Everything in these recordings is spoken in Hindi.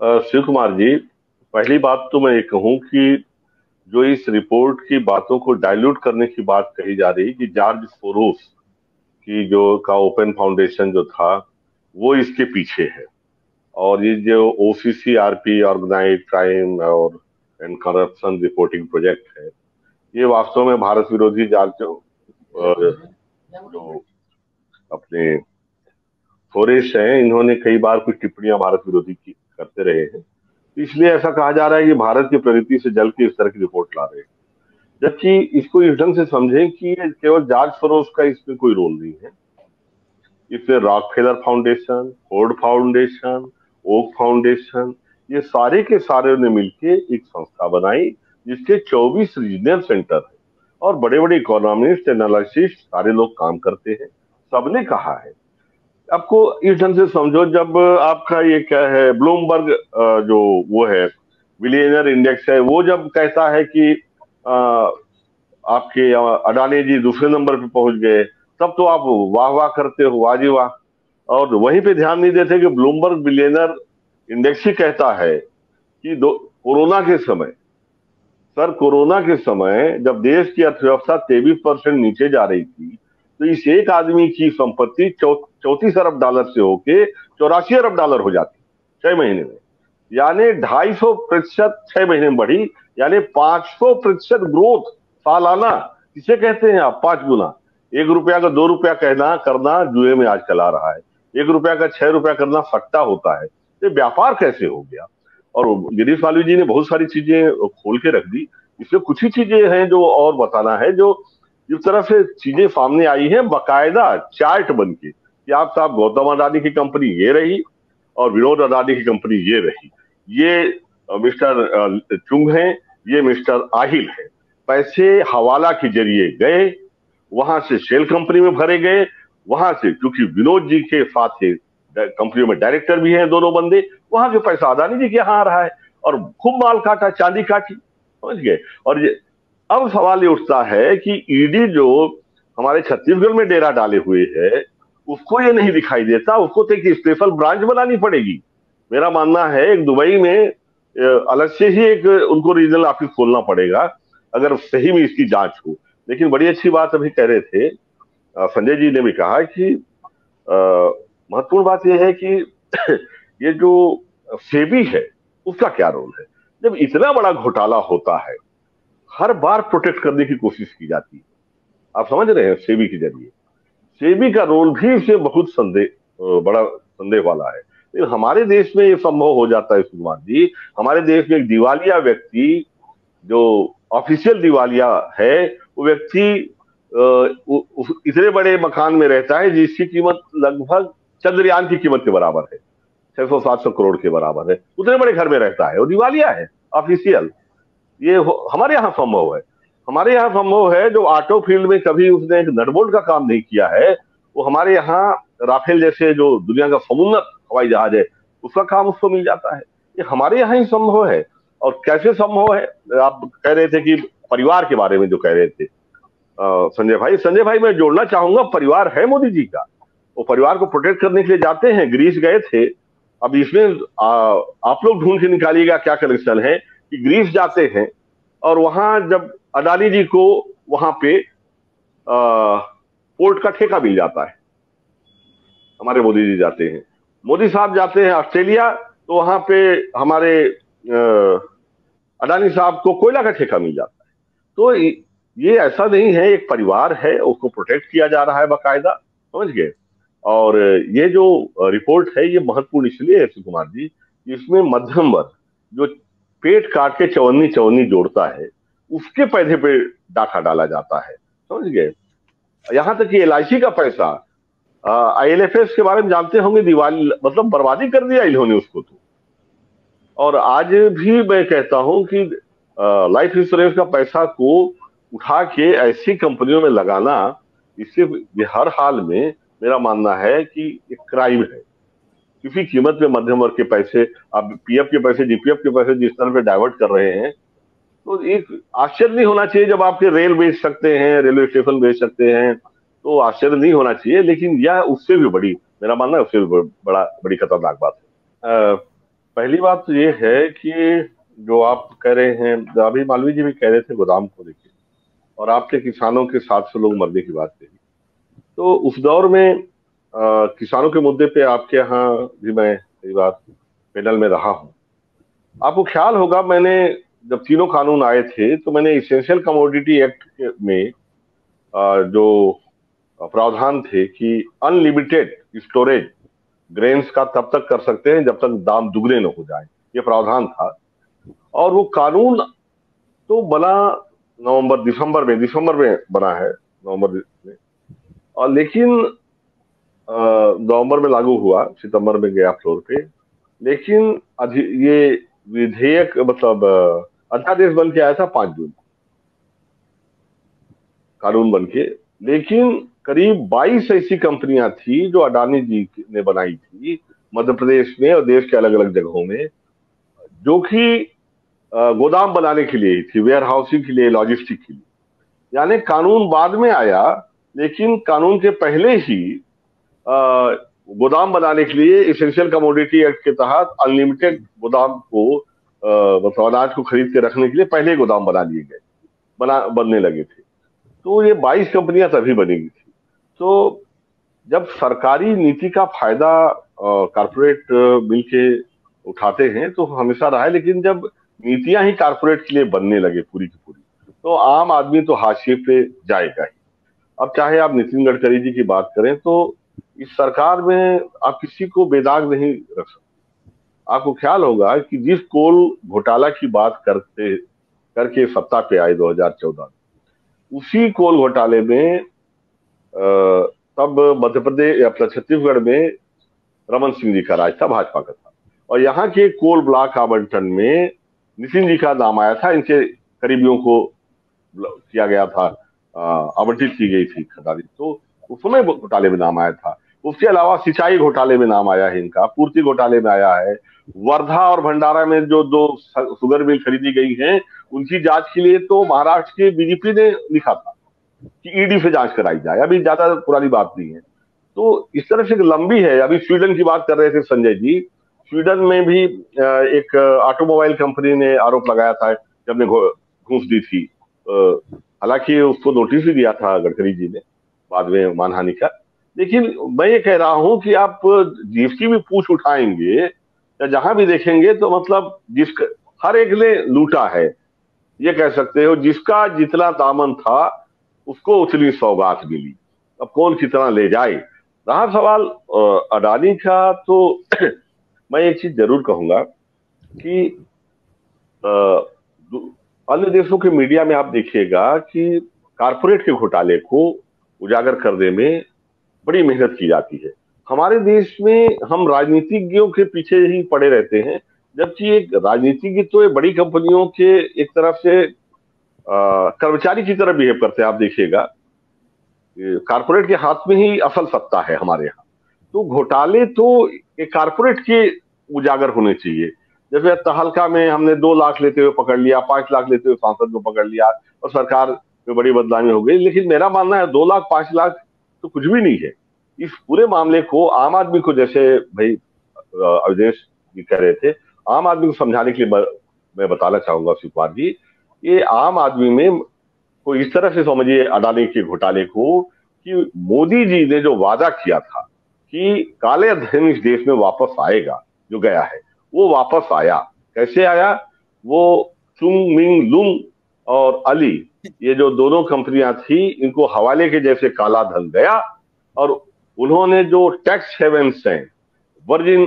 शिव कुमार जी, पहली बात तो मैं ये कहूँ कि जो इस रिपोर्ट की बातों को डाइल्यूट करने की बात कही जा रही कि जॉर्ज सोरोस की जो का ओपन फाउंडेशन जो था, वो इसके पीछे है। और ये जो ओसीसी आरपी ऑर्गेनाइज क्राइम और एंड करप्शन रिपोर्टिंग प्रोजेक्ट है, ये वास्तव में भारत विरोधी जाँच जो अपने फोरेस्ट हैं, इन्होंने कई बार कुछ टिप्पणियाँ भारत विरोधी की। करते रहे हैं। इसलिए ऐसा कहा जा रहा है कि भारत की प्रगति से जल के इस तरह की रिपोर्ट ला रहे हैं। जबकि इसको इस ढंग से समझें कि केवल जार्ज फरोज का इसमें कोई रोल नहीं है। इसमें Rockefeller foundation, Ford foundation, Oak foundation, ये सारे के सारे ने मिलके एक संस्था बनाई, जिसके 24 रीजनल सेंटर है। और बड़े बड़े इकोनॉमिस्ट, एनालिसिस्ट, सारे लोग काम करते हैं। सबने कहा है आपको इस ढंग से समझो जब आपका ये क्या है ब्लूमबर्ग जो वो है बिलियनर इंडेक्स है वो जब कहता है कि आ, आपके अडानी जी दूसरे नंबर पे पहुँच गए तब तो आप वाह वाह करते हो वाह जी वाह। और वहीं पे ध्यान नहीं देते कि ब्लूमबर्ग बिलियनर इंडेक्स ही कहता है कि दो कोरोना के समय सर कोरोना के समय जब देश की अर्थव्यवस्था तेईस परसेंट नीचे जा रही थी तो इस एक आदमी की संपत्ति चौतीस अरब डॉलर से होके चौरासी अरब डॉलर हो जाती, छह महीने में। यानी ढाई सौ प्रतिशत छह महीने में बढ़ी, यानी पाँच सौ प्रतिशत ग्रोथ सालाना किसे कहते हैं आप, पाँच गुना। एक रुपया का दो रुपया कहना, करना जुए में आज चला रहा है। एक रुपया का छह रुपया करना सट्टा होता है। ये व्यापार कैसे हो गया? और गिरीश वालू जी ने बहुत सारी चीज़ें खोल के रख दी। इसमें कुछ ही चीज़ें हैं जो और बताना है, जो जिस तरह से चीज़ें सामने आई हैं, बकायदा चार्ट बन के कि आप साहब गौतम अडानी की कंपनी ये रही और विनोद अडानी की कंपनी ये रही। ये मिस्टर चुंग हैं, ये मिस्टर आहिल है। पैसे हवाला के ज़रिए गए, वहाँ से शेल कंपनी में भरे गए, वहाँ से क्योंकि विनोद जी के साथ कंपनी में डायरेक्टर भी हैं दोनों बंदे, वहाँ के पैसा अदानी जी के यहाँ आ रहा है और खूब माल काटा, चांदी काटी, समझ गए? और ये अब सवाल ये उठता है कि ईडी जो हमारे छत्तीसगढ़ में डेरा डाले हुए है, उसको ये नहीं दिखाई देता, उसको तो एक स्पेशल ब्रांच बनानी पड़ेगी। मेरा मानना है, एक दुबई में अलग से ही एक उनको रीजनल ऑफ़िस खोलना पड़ेगा, अगर सही में इसकी जाँच हो। लेकिन बड़ी अच्छी बात अभी कह रहे थे संजय जी ने भी कहा कि महत्वपूर्ण बात यह है कि ये जो सेबी है, उसका क्या रोल है? जब इतना बड़ा घोटाला होता है हर बार प्रोटेक्ट करने की कोशिश की जाती है। आप समझ रहे हैं सेबी के ज़रिए। सेबी का रोल भी इसे बहुत संदेह बड़ा संदेह वाला है। लेकिन हमारे देश में ये संभव हो जाता है, सुकुमार जी। हमारे देश में एक दिवालिया व्यक्ति, जो ऑफिशियल दिवालिया है, वो व्यक्ति इतने बड़े मकान में रहता है, जिसकी कीमत लगभग चंद्रयान की कीमत के बराबर है। छह सौ, सात सौ करोड़ के बराबर है। उतने बड़े घर में रहता है। वो दिवालिया है ऑफिशियल ये हमारे यहाँ संभव है। हमारे यहाँ संभव है जो ऑटो फ़ील्ड में कभी उसने एक नटबोल्ट का काम नहीं किया है वो हमारे यहाँ राफेल जैसे जो दुनिया का समुन्नत हवाई जहाज़ है उसका काम उसको मिल जाता है। ये हमारे यहाँ ही संभव है। और कैसे संभव है? आप कह रहे थे कि परिवार के बारे में जो कह रहे थे। संजय भाई संजय भाई मैं जोड़ना चाहूँगा परिवार है मोदी जी का। वो परिवार को प्रोटेक्ट करने के लिए जाते हैं ग्रीस गए थे। अब इसमें आ, आप लोग ढूंढ के निकालिएगा क्या कनेक्शन है। ग्रीस जाते हैं और वहाँ जब अडानी जी को वहाँ पे पोर्ट का ठेका मिल जाता है। हमारे मोदी जी जाते हैं। मोदी साहब जाते हैं ऑस्ट्रेलिया तो वहाँ पे हमारे अडानी साहब को कोयला का ठेका मिल जाता है। तो ये ऐसा नहीं है, एक परिवार है, उसको प्रोटेक्ट किया जा रहा है बाकायदा, समझ गए? और ये जो रिपोर्ट है, ये महत्वपूर्ण इसलिए है कुमार जी, इसमें मध्यम वर्ग, जो पेट काट के चवन्नी चवन्नी जोड़ता है, उसके पैसे पे डाटा डाला जाता है। समझ गए? यहाँ तक कि एल का पैसा आई एल के बारे में जानते होंगे, दिवाली मतलब बर्बादी कर दिया इन्होंने उसको तो। और आज भी मैं कहता हूँ कि लाइफ इंश्योरेंस का पैसा को उठा के ऐसी कंपनियों में लगाना, इससे हर हाल में मेरा मानना है कि एक क्राइम है। किसी कीमत पे मध्यम वर्ग के पैसे, आप पीएफ के पैसे डीपीएफ के पैसे जिस तरह पे डाइवर्ट कर रहे हैं तो एक आश्चर्य नहीं होना चाहिए जब आपके रेल बेच सकते हैं रेलवे स्टेशन बेच सकते हैं तो आश्चर्य नहीं होना चाहिए, लेकिन यह उससे भी बड़ी, मेरा मानना है उससे भी बड़ा, बड़ी खतरनाक बात है। पहली बात तो ये है कि जो आप कह रहे हैं, अभी मालवीय जी भी कह रहे थे गोदाम को लेके और आपके किसानों के सात सौ लोग मरने की बात कही। तो उस दौर में किसानों के मुद्दे पे आपके यहाँ भी मैं कई बार पैनल में रहा हूँ। आपको ख्याल होगा, मैंने जब तीनों कानून आए थे तो मैंने इसेंशियल कमोडिटी एक्ट में जो प्रावधान थे कि अनलिमिटेड स्टोरेज ग्रेन्स का तब तक कर सकते हैं, जब तक दाम दुगने न हो जाए। ये प्रावधान था। और वो कानून तो बना नवंबर, दिसंबर में दिसंबर में बना है, नवंबर में। और लेकिन नवंबर में लागू हुआ, सितंबर में गया फ्लोर पे। लेकिन ये विधेयक मतलब अध्यादेश बन के आया था पाँच जून। कानून बन के। लेकिन करीब 22 ऐसी कंपनियाँ थी जो अडानी जी ने बनाई थी मध्य प्रदेश में और देश के अलग अलग जगहों में, जो कि गोदाम बनाने के लिए थी वेयर हाउसिंग के लिए लॉजिस्टिक के लिए। यानी कानून बाद में आया, लेकिन कानून के पहले ही गोदाम बनाने के लिए इसेंशियल कमोडिटी एक्ट के तहत अनलिमिटेड गोदाम को मतलब अनाज को खरीद के रखने के लिए पहले गोदाम बना लिए गए, बना, बनने लगे थे। तो ये 22 कंपनियाँ तभी बनेगी थी। तो जब सरकारी नीति का फ़ायदा कारपोरेट मिल के उठाते हैं तो हमेशा रहा है, लेकिन जब नीतियाँ ही कारपोरेट के लिए बनने लगे पूरी की पूरी तो आम आदमी तो हाशिए पे जाएगा ही। अब चाहे आप नितिन गडकरी जी की बात करें तो इस सरकार में आप किसी को बेदाग नहीं रख सकते। आपको ख्याल होगा कि जिस कोल घोटाला की बात करते करके सत्ता पे आए 2014 उसी कोल घोटाले में आ, तब मध्य प्रदेश या छत्तीसगढ़ में रमन सिंह जी का राज था भाजपा का था। और यहाँ के कोल ब्लॉक आवंटन में नितिन जी का नाम आया था इनके करीबियों को किया गया था आवंटित की गई थी खदारी। तो उसमें घोटाले में नाम आया था। उसके अलावा सिंचाई घोटाले में नाम आया है इनका, पूर्ति घोटाले में आया है। वर्धा और भंडारा में जो दो सुगर मिल खरीदी गई हैं, उनकी जाँच के लिए तो महाराष्ट्र के बीजेपी ने लिखा था कि ईडी से जाँच कराई जाए। अभी ज़्यादा पुरानी बात नहीं है। तो इस तरह से लंबी है। अभी स्वीडन की बात कर रहे थे संजय जी। स्वीडन में भी एक ऑटोमोबाइल कंपनी ने आरोप लगाया था, जब ने घूस दी थी। हालाँकि उसको नोटिस भी दिया था गडकरी जी ने, बाद में मानहानि का। लेकिन मैं ये कह रहा हूँ कि आप जिसकी भी पूछ उठाएँगे या जहाँ भी देखेंगे तो मतलब जिसका, हर एक ने लूटा है। ये कह सकते हो, जिसका जितना दामन था, उसको उतनी सौगात मिली। अब कौन कितना ले जाए? रहा सवाल अडानी का तो मैं एक चीज़ ज़रूर कहूँगा कि अन्य देशों के मीडिया में आप देखिएगा कि कारपोरेट के घोटाले को उजागर करने में बड़ी मेहनत की जाती है। हमारे देश में हम राजनीतिज्ञों के पीछे ही पड़े रहते हैं। जबकि एक राजनीतिज्ञ तो बड़ी कंपनियों के एक तरफ़ से कर्मचारी की तरह बिहेव करते हैं, आप देखिएगा। कारपोरेट के हाथ में ही असल सत्ता है हमारे यहाँ। तो घोटाले तो एक कारपोरेट के उजागर होने चाहिए। जैसे तहलका में हमने दो लाख लेते हुए पकड़ लिया, पाँच लाख लेते हुए सांसद को पकड़ लिया और सरकार में बड़ी बदनामी हो गई। लेकिन मेरा मानना है दो लाख, पाँच लाख तो कुछ भी नहीं है। इस पूरे मामले को आम आदमी को जैसे भाई अवधेश जी कह रहे थे, आम आदमी को समझाने के लिए मैं बताना चाहूँगा शिवकुमार जी, ये आम आदमी में को इस तरह से समझिए अडानी के घोटाले को कि मोदी जी ने जो वादा किया था कि काले धन इस देश में वापस आएगा, जो गया है, वो वापस आया। कैसे आया? वो चुंग मिंग लुंग और अली, ये जो दोनों कंपनियाँ थी, इनको हवाले के जैसे काला धन गया और उन्होंने जो टैक्स हेवेंस हैं, वर्जिन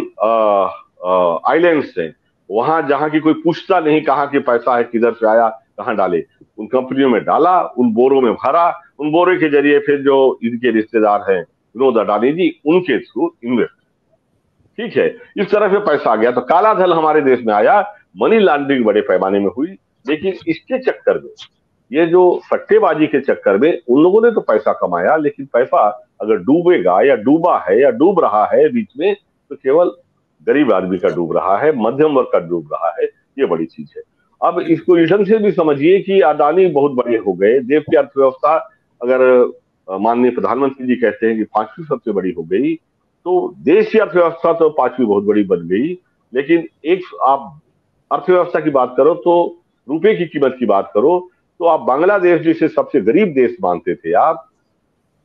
आइलैंड्स हैं, वहाँ जहाँ की कोई पूछता नहीं कहाँ के पैसा है, किधर से आया, कहाँ डाले, उन कंपनियों में डाला, उन बोरों में भरा, उन बोरे के ज़रिए फिर जो इनके रिश्तेदार हैं, विनोद अडानी जी, उनके थ्रू इन्वेस्ट ठीक है, इस तरह से पैसा आ गया तो काला धन हमारे देश में आया मनी लॉन्ड्रिंग बड़े पैमाने में हुई लेकिन इसके चक्कर में, ये जो सट्टेबाजी के चक्कर में उन लोगों ने तो पैसा कमाया, लेकिन पैसा अगर डूबेगा या डूबा है या डूब रहा है बीच में तो केवल गरीब आदमी का डूब रहा है, मध्यम वर्ग का डूब रहा है, ये बड़ी चीज़ है। अब इसको इस ढंग से भी समझिए कि अडानी बहुत बड़े हो गए देश की अर्थव्यवस्था अगर माननीय प्रधानमंत्री जी कहते हैं कि पांचवी सबसे बड़ी हो गई तो देश की अर्थव्यवस्था तो पांचवी बहुत बड़ी बन गई, लेकिन एक आप अर्थव्यवस्था की बात करो तो रुपए की कीमत की बात करो तो आप बांग्लादेश जिसे सबसे गरीब देश मानते थे आप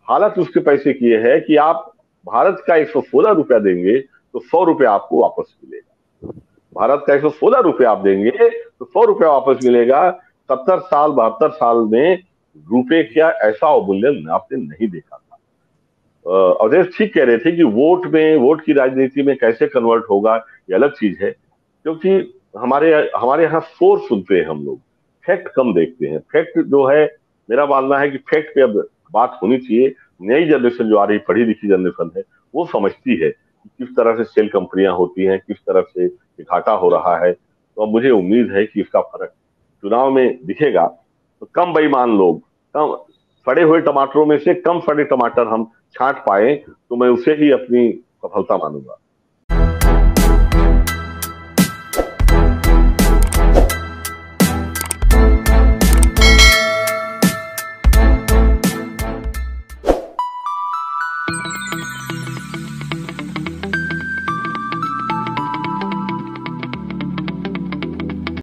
हालत उसके पैसे की है कि आप भारत का एक सौ सोलह रुपया देंगे तो सौ रुपया आपको वापस मिलेगा। भारत का एक सौ सोलह रुपया आप देंगे तो सौ रुपया वापस मिलेगा। सत्तर साल, बहत्तर साल में रुपए क्या ऐसा अवमूल्यन आपने नहीं देखा था। अवधेश ठीक कह रहे थे कि वोट में, वोट की राजनीति में कैसे कन्वर्ट होगा, ये अलग चीज़ है, क्योंकि हमारे हमारे यहाँ सोर्स सुनते हैं हम लोग। फैक्ट कम देखते हैं। फैक्ट जो है, मेरा मानना है कि फैक्ट पे अब बात होनी चाहिए। नई जनरेशन जो आ रही, पढ़ी लिखी जनरेशन है, वो समझती है कि किस तरह से सेल कंपनियाँ होती हैं, किस तरह से घाटा हो रहा है। तो अब मुझे उम्मीद है कि इसका फ़र्क चुनाव में दिखेगा। तो कम बेईमान लोग, कम सड़े हुए टमाटरों में से कम सड़े टमाटर हम छांट पाए तो मैं उसे ही अपनी सफलता मानूँगा।